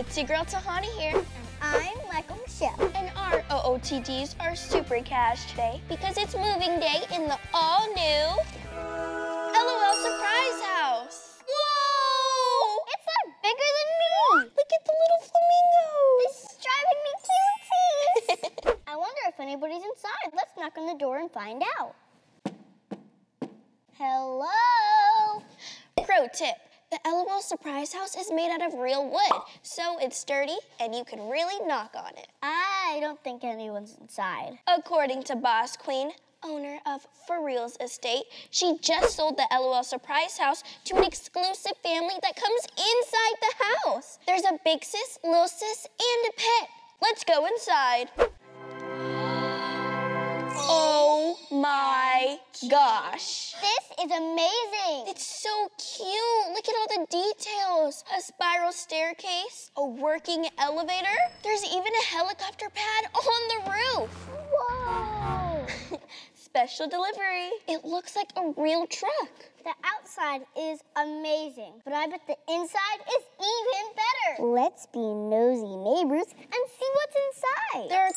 It's your girl Tahani here. And I'm Michael Michelle. And our OOTDs are super cash today because it's moving day in the all new LOL Surprise House. Whoa! It's bigger than me. Look at the little flamingos. This is driving me crazy. I wonder if anybody's inside. Let's knock on the door and find out. Hello? Pro tip. The LOL Surprise House is made out of real wood, so it's sturdy and you can really knock on it. I don't think anyone's inside. According to Boss Queen, owner of For Real's estate, she just sold the LOL Surprise House to an exclusive family that comes inside the house. There's a big sis, little sis, and a pet. Let's go inside. My gosh. This is amazing. It's so cute. Look at all the details. A spiral staircase, a working elevator. There's even a helicopter pad on the roof. Whoa. Special delivery. It looks like a real truck. The outside is amazing, but I bet the inside is even better. Let's be nosy neighbors and see what's inside. There are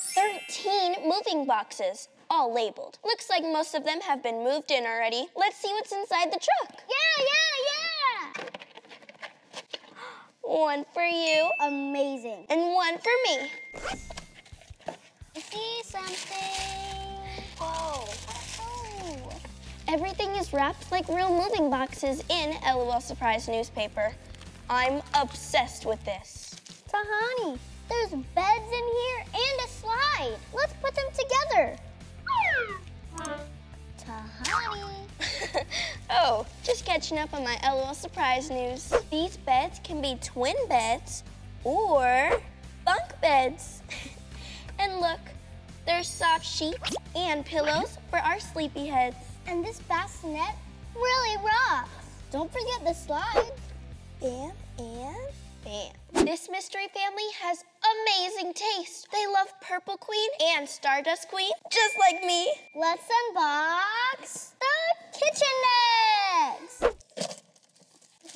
13 moving boxes, all labeled. Looks like most of them have been moved in already. Let's see what's inside the truck. Yeah, yeah, yeah! One for you. Amazing. and one for me. I see something. Whoa. Oh. Everything is wrapped like real moving boxes in LOL Surprise newspaper. I'm obsessed with this. Tahani, there's beds in here and a slide. Let's put them together. Oh, just catching up on my LOL Surprise news. These beds can be twin beds or bunk beds. and look, there's soft sheets and pillows for our sleepy heads. And this bassinet really rocks. Don't forget the slide. Bam and bam. This mystery family has amazing taste. They love Purple Queen and Stardust Queen, just like me. Let's unbox the kitchen.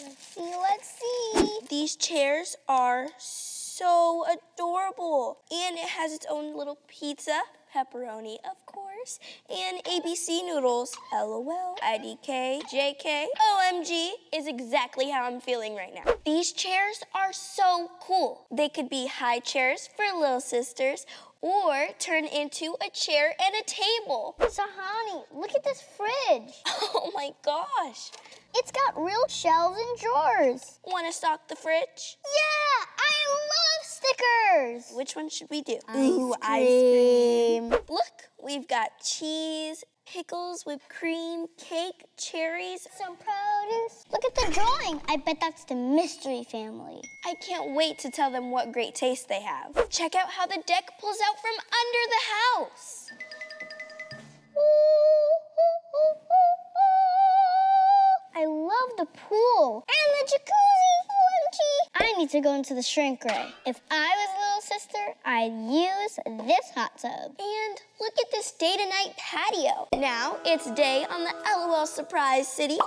Let's see, let's see. These chairs are so adorable. And it has its own little pizza, pepperoni, of course, and ABC noodles. LOL, IDK, JK, OMG is exactly how I'm feeling right now. These chairs are so cool. They could be high chairs for little sisters or turn into a chair and a table. Tahani, look at this fridge. Oh my gosh. It's got real shelves and drawers. Want to stock the fridge? Yeah, I love stickers. Which one should we do? Ooh, ice cream. Look, we've got cheese, pickles, whipped cream, cake, cherries. Some produce. Look at the drawing. I bet that's the mystery family. I can't wait to tell them what great taste they have. Check out how the deck pulls out from under the house. I love the pool need to go into the shrink ray. If I was a little sister, I'd use this hot tub. And look at this day to night patio. Now it's day on the LOL Surprise City.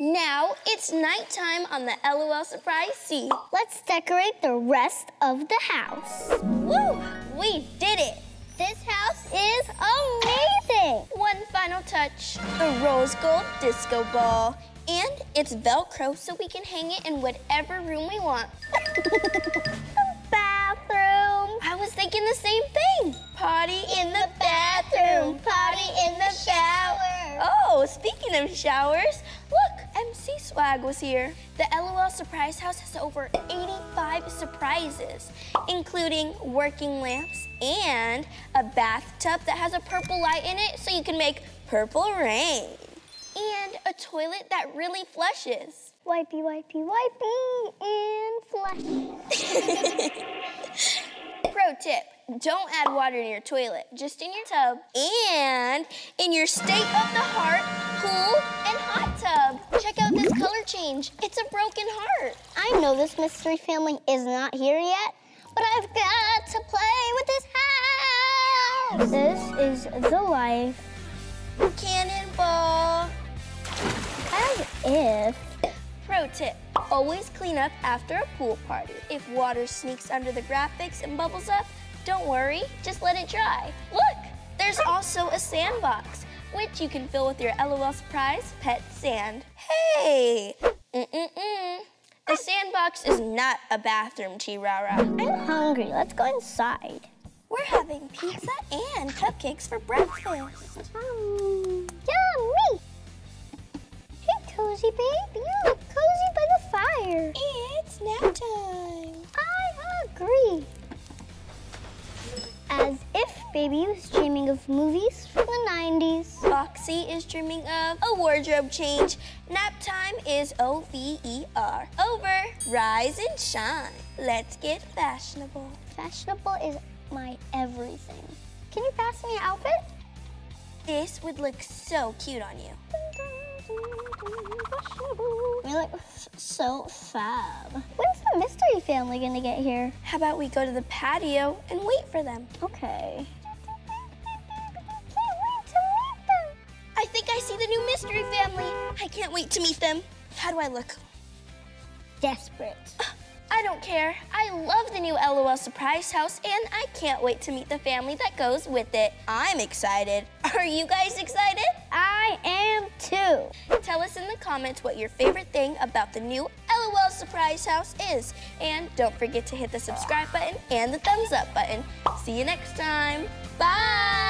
Now it's nighttime on the LOL Surprise Sea. Let's decorate the rest of the house. Woo! We did it! This house is amazing. One final touch, a rose gold disco ball. And it's Velcro so we can hang it in whatever room we want. Bathroom. I was thinking the same thing. Party in the bathroom, party in the shower. Oh, speaking of showers, look, MC Swag was here. The LOL Surprise House has over 85 surprises, including working lamps and a bathtub that has a purple light in it so you can make purple rain. And a toilet that really flushes. Wipey, wipey, wipey, and flush. Pro tip, don't add water in your toilet, just in your tub and in your state of the heart pool and hot tub. Check out this color change. It's a broken heart. I know this mystery family is not here yet, but I've got to play with this house. This is the life. If. Pro tip, Always clean up after a pool party. If water sneaks under the graphics and bubbles up, don't worry, just let it dry. Look, there's also a sandbox, which you can fill with your LOL Surprise pet sand. Hey! Mm-mm-mm. The sandbox is not a bathroom, Chirara. I'm hungry. Let's go inside. We're having pizza and cupcakes for breakfast. Um, yummy! Cozy Babe, you look cozy by the fire. It's nap time. I agree. As if Baby was dreaming of movies from the 90s. Foxy is dreaming of a wardrobe change. Nap time is O-V-E-R. Over. Rise and shine. Let's get fashionable. Fashionable is my everything. Can you pass me an outfit? This would look so cute on you. You look so fab. When's the mystery family gonna get here? How about we go to the patio and wait for them? Okay. Can't wait to meet them. I think I see the new mystery family. I can't wait to meet them. How do I look? Desperate. Uh, I don't care. I love the new LOL Surprise House, and I can't wait to meet the family that goes with it. I'm excited. Are you guys excited? I. Tell us in the comments what your favorite thing about the new LOL Surprise House is. And don't forget to hit the subscribe button and the thumbs up button. See you next time. Bye!